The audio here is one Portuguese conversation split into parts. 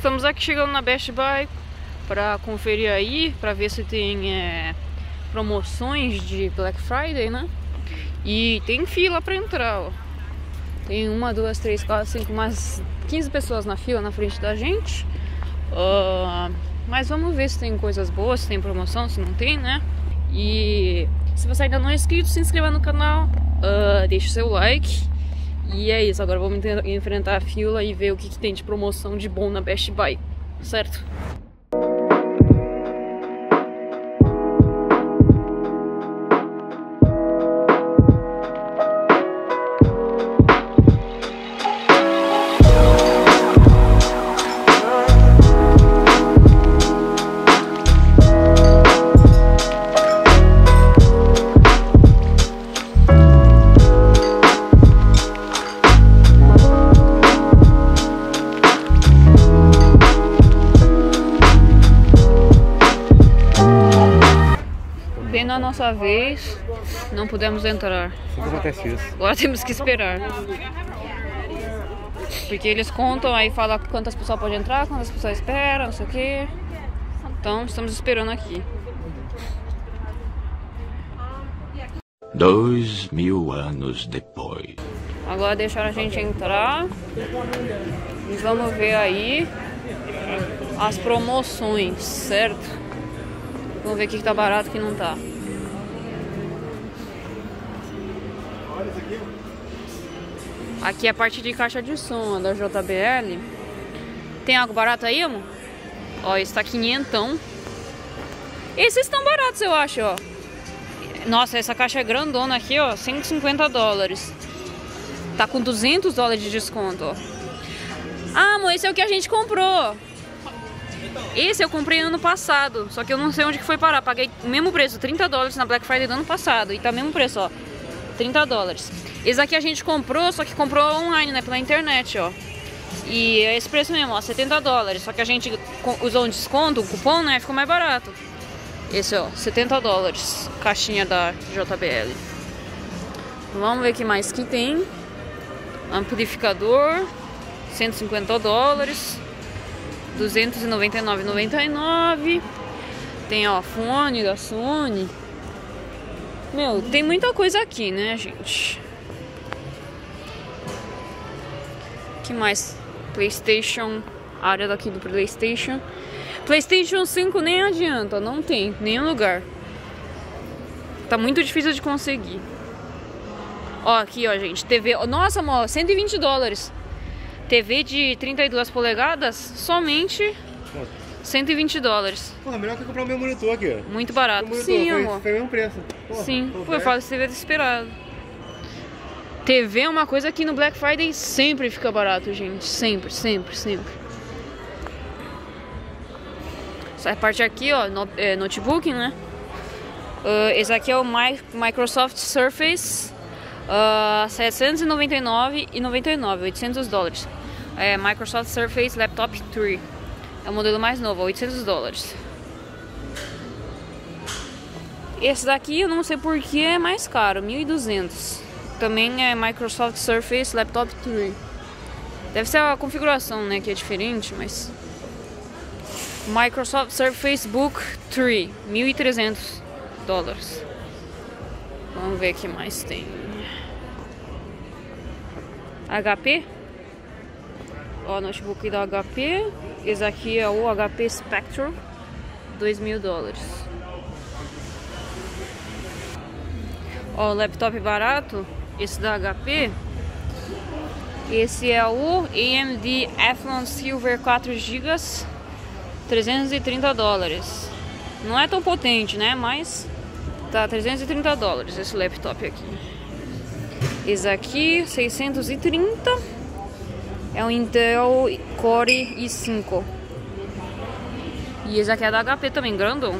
estamos aqui chegando na Best Buy para conferir aí, para ver se tem é, promoções de Black Friday, né? E tem fila para entrar, ó. Tem uma, duas, três, quatro, cinco, mais 15 pessoas na fila na frente da gente. Uh, mas vamos ver se tem coisas boas, se tem promoção, se não tem, né? E se você ainda não é inscrito, se inscreva no canal, uh, deixe seu like. E é isso, agora vamos enfrentar a fila e ver o que, que tem de promoção de bom na Best Buy, certo? Vez, não pudemos entrar. acontece isso. Agora temos que esperar. Porque eles contam, aí fala quantas pessoas podem entrar, quantas pessoas esperam, não sei o que. Então estamos esperando aqui. Dois mil anos depois. Agora deixaram a gente entrar. E vamos ver aí as promoções, certo? Vamos ver o que tá barato e que não tá. Aqui é a parte de caixa de som da JBL. Tem algo barato aí, amor? Ó, esse tá quinhentão. Esses estão baratos, eu acho, ó. Nossa, essa caixa é grandona aqui, ó. 150 dólares. Tá com 200 dólares de desconto, ó. Ah, amor, esse é o que a gente comprou. Esse eu comprei ano passado, só que eu não sei onde que foi parar. Paguei o mesmo preço, 30 dólares na Black Friday do ano passado. E tá o mesmo preço, ó. 30 dólares. Esse aqui a gente comprou, só que comprou online, né? Pela internet, ó. E é esse preço mesmo, ó, 70 dólares. Só que a gente usou um desconto, um cupom, né? Ficou mais barato. Esse, ó, 70 dólares. Caixinha da JBL. Vamos ver o que mais que tem. Amplificador, 150 dólares. 299,99. Tem, ó, fone da Sony. Meu, tem muita coisa aqui, né, gente? que mais? Playstation, área daqui do Playstation. Playstation 5 nem adianta, não tem, nenhum lugar. Tá muito difícil de conseguir. Ó, aqui, ó, gente, TV... Nossa, amor, 120 dólares. TV de 32 polegadas, somente 120 dólares. Pô, melhor que comprar o meu monitor aqui, ó. Muito barato. Monitor, Sim, foi, amor. Foi o mesmo preço. Porra, Sim, pô, eu falo que você vai desesperado. TV é uma coisa que no Black Friday sempre fica barato, gente. Sempre, sempre, sempre. Essa parte aqui, ó, no, é, notebook, né? Uh, esse aqui é o My, Microsoft Surface uh, 799,99, 800 dólares. É Microsoft Surface Laptop 3. É o modelo mais novo, 800 dólares. Esse daqui eu não sei porque é mais caro, 1.200 também é Microsoft Surface Laptop 3. Deve ser a configuração, né, que é diferente, mas Microsoft Surface Book 3, 1.300 dólares. Vamos ver o que mais tem. HP. Ó, notebook da HP. Esse aqui é o HP Spectrum, 2 mil dólares. Ó, laptop barato, esse da HP. Esse é o AMD Athlon Silver 4 GB, 330 dólares. Não é tão potente, né? Mas tá 330 dólares esse laptop aqui. Esse aqui, 630. É um Intel Core i5. E esse aqui é da HP também, grandão.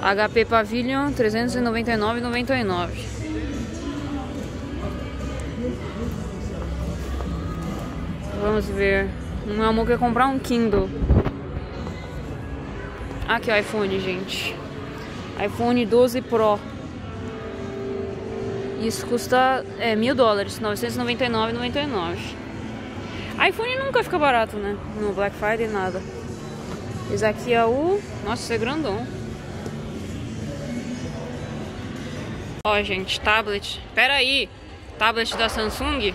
HP Pavilion 399,99. Vamos ver. Meu amor quer comprar um Kindle. Aqui o iPhone, gente. iPhone 12 Pro. Isso custa é, mil dólares, 999,99. iPhone nunca fica barato, né? No Black Friday nada. Esse aqui é o. Nossa, esse é grandão. Ó, gente, tablet. Pera aí. Tablet da Samsung.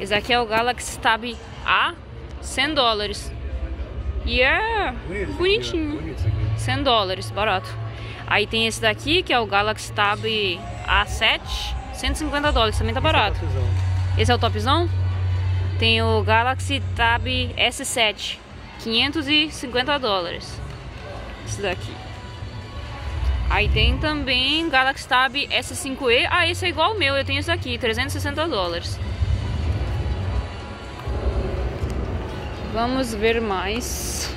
Esse aqui é o Galaxy Tab A, 100 dólares. E é bonitinho. 100 dólares, barato. Aí tem esse daqui, que é o Galaxy Tab A7, 150 dólares, também tá barato. Esse é o topzão? Tem o Galaxy Tab S7, 550 dólares. Esse daqui. Aí tem também Galaxy Tab S5e. Ah, esse é igual ao meu, eu tenho esse aqui, 360 dólares. Vamos ver mais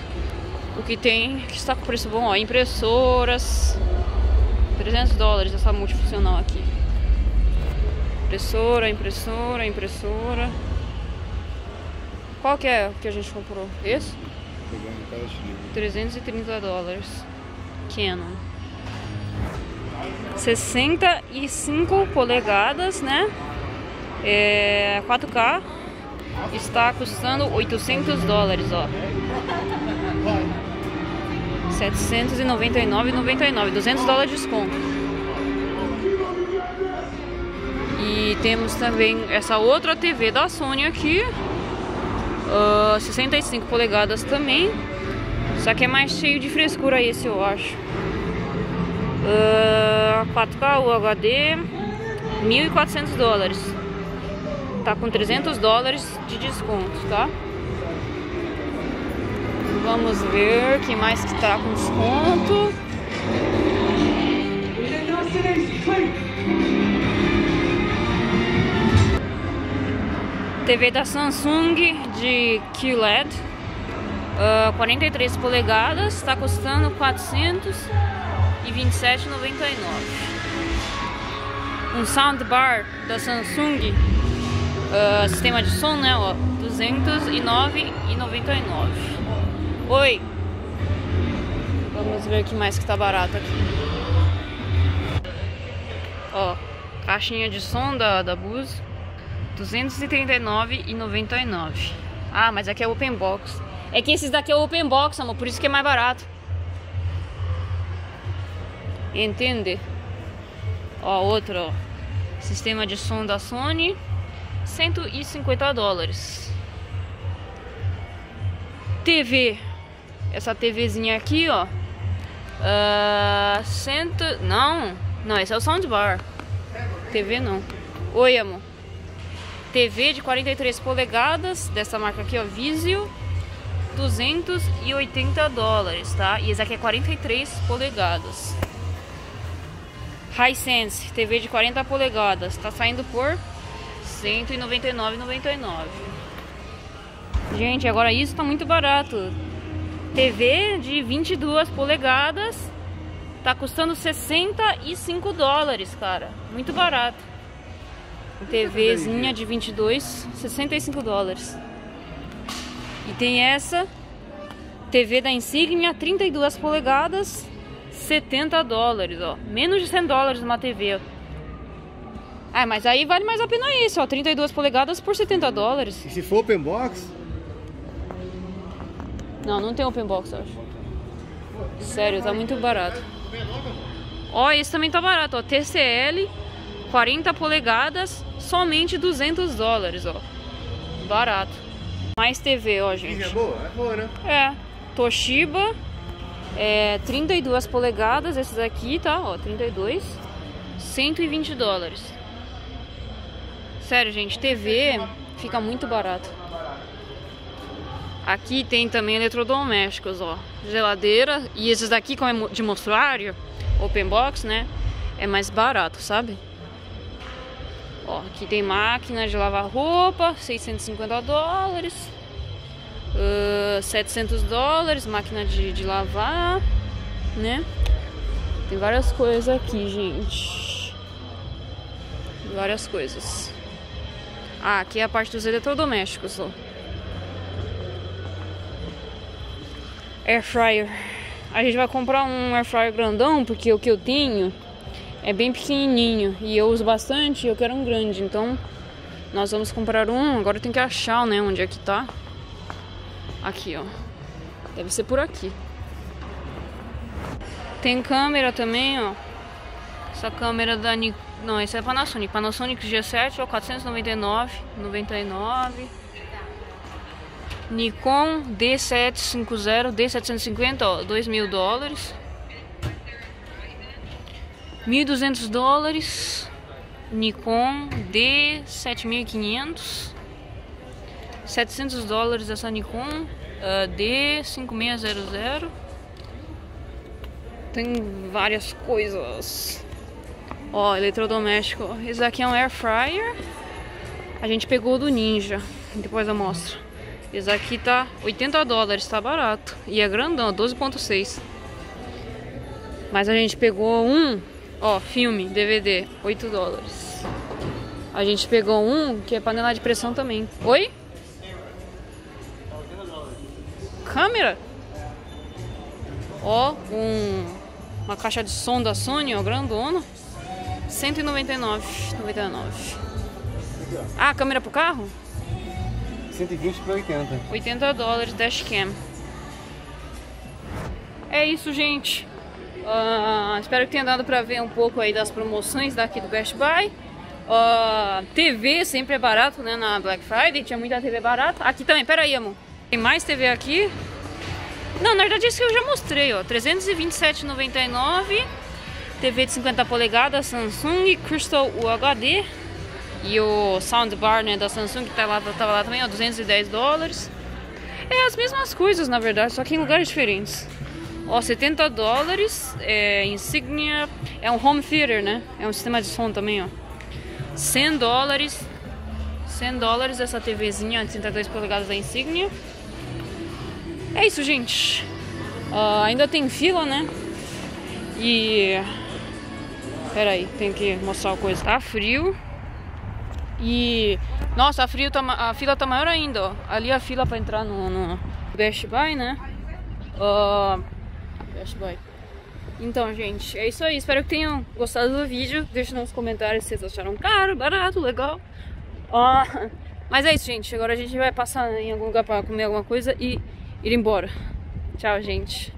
o que tem que está com preço bom. Ó, impressoras, 300 dólares essa multifuncional aqui. Impressora, impressora, impressora. Qual que é que a gente comprou? Esse? 330 dólares. Canon. 65 polegadas, né? É 4K. Está custando 800 dólares, ó. 799,99, 200 dólares de desconto. E temos também essa outra TV da Sony aqui, uh, 65 polegadas também, só que é mais cheio de frescura esse eu acho. Uh, 4K UHD, 1.400 dólares. Tá com 300 dólares de desconto, tá? Vamos ver quem mais que tá com desconto. TV da Samsung de QLED, uh, 43 polegadas, está custando 427,99. Um soundbar da Samsung, uh, sistema de som, né, ó, 209,99. Oi. Vamos ver o que mais que tá barato aqui. Ó, caixinha de som da, da Bose. 239,99. Ah, mas aqui é open box. É que esses daqui é open box, amor, por isso que é mais barato. Entende? Ó, outro, ó. Sistema de som da Sony. 150 dólares. TV essa TVzinha aqui, ó. Uh, cento... Não, não, esse é o soundbar. TV não. Oi, amor. TV de 43 polegadas, dessa marca aqui, ó, Vizio. 280 dólares, tá? E esse aqui é 43 polegadas. Hisense, TV de 40 polegadas, tá saindo por 199,99. Gente, agora isso tá muito barato. TV de 22 polegadas tá custando 65 dólares, cara. Muito barato. TVzinha de 22, 65 dólares. E tem essa TV da Insignia, 32 polegadas, 70 dólares, ó. Menos de 100 dólares uma TV. Ah, mas aí vale mais a pena isso, ó. 32 polegadas por 70 dólares. E se for open box? Não, não tem open box, eu acho. Sério, tá muito barato. Ó, esse também tá barato, ó. TCL, 40 polegadas, somente 200 dólares, ó. Barato. Mais TV, ó, gente. É boa? É boa, né? É. Toshiba, é 32 polegadas, esses aqui, tá? Ó, 32. 120 dólares. Sério, gente, TV fica muito barato. Aqui tem também eletrodomésticos, ó. Geladeira. E esses daqui, como é de mostruário, open box, né? É mais barato, sabe? Ó, aqui tem máquina de lavar roupa, 650 dólares. Uh, 700 dólares, máquina de, de lavar, né? Tem várias coisas aqui, gente. Várias coisas. Ah, aqui é a parte dos eletrodomésticos, ó. Air fryer. A gente vai comprar um air fryer grandão, porque o que eu tenho é bem pequenininho e eu uso bastante, eu quero um grande, então Nós vamos comprar um, agora tem que achar, né, onde é que tá. Aqui, ó. Deve ser por aqui. Tem câmera também, ó. Essa câmera da Nikon. Não, esse é Panasonic. Panasonic G7, ó, 499, 99. Nikon D750, D750, ó, 2 mil dólares. 1.200 dólares. Nikon D7500. 700 dólares essa Nikon uh, D5600. Tem várias coisas. Ó, eletrodoméstico. Esse aqui é um air fryer. A gente pegou do Ninja. Depois eu mostro. Esse aqui tá 80 dólares, tá barato. E é grandão, 12.6. Mas a gente pegou um, ó, filme, DVD, 8 dólares. A gente pegou um que é panela de pressão também. Oi? Câmera? Ó, um, uma caixa de som da Sony, ó, grandona. 199,99. Ah, câmera pro carro? 120 para 80. 80 dólares dashcam. É isso, gente. Uh, espero que tenha dado para ver um pouco aí das promoções daqui do Best Buy. Uh, TV sempre é barato, né? Na Black Friday tinha muita TV barata. Aqui também, pera aí, amor. Tem mais TV aqui? Não, na verdade isso que eu já mostrei, ó. 327,99. TV de 50 polegadas Samsung Crystal UHD. E o soundbar né, da Samsung que tá lá, tava lá também, ó, 210 dólares. É as mesmas coisas, na verdade, só que em lugares diferentes. Ó, 70 dólares, é Insignia, é um home theater, né? É um sistema de som também, ó. 100 dólares, 100 dólares essa TVzinha de 32 polegadas da Insignia. É isso, gente. Uh, ainda tem fila, né? E... Pera aí, tem que mostrar uma coisa. Tá frio. E nossa, a, frio tá, a fila tá maior ainda, ó. Ali a fila para entrar no, no, Best Buy, né? Uh, Best Buy. Então, gente, é isso aí. Espero que tenham gostado do vídeo. Deixe nos comentários se vocês acharam caro, barato, legal. Uh, mas é isso, gente. Agora a gente vai passar em algum lugar para comer alguma coisa e ir embora. Tchau, gente.